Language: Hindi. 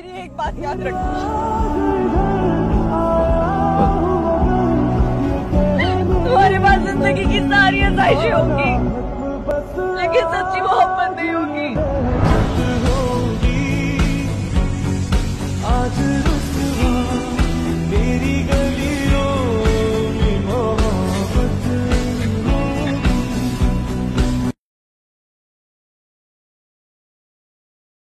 मेरी एक बात याद रखना तुम्हारे पास ज़िंदगी की सारी आसाइशें होंगी, लेकिन सच्ची मोहब्बत नहीं होगी।